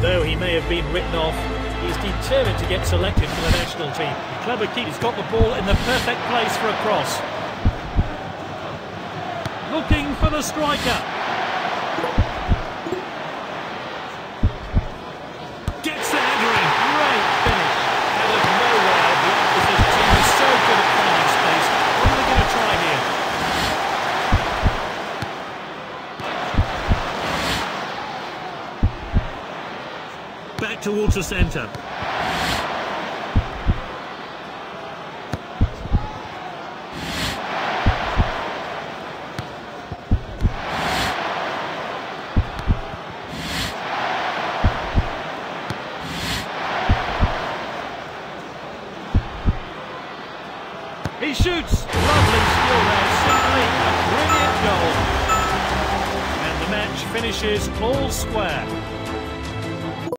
Though he may have been written off, he's determined to get selected for the national team. Clever keep. He's got the ball in the perfect place for a cross. Looking for the striker. Back towards the centre. He shoots. Lovely skill there. Simply a brilliant goal. And the match finishes all square.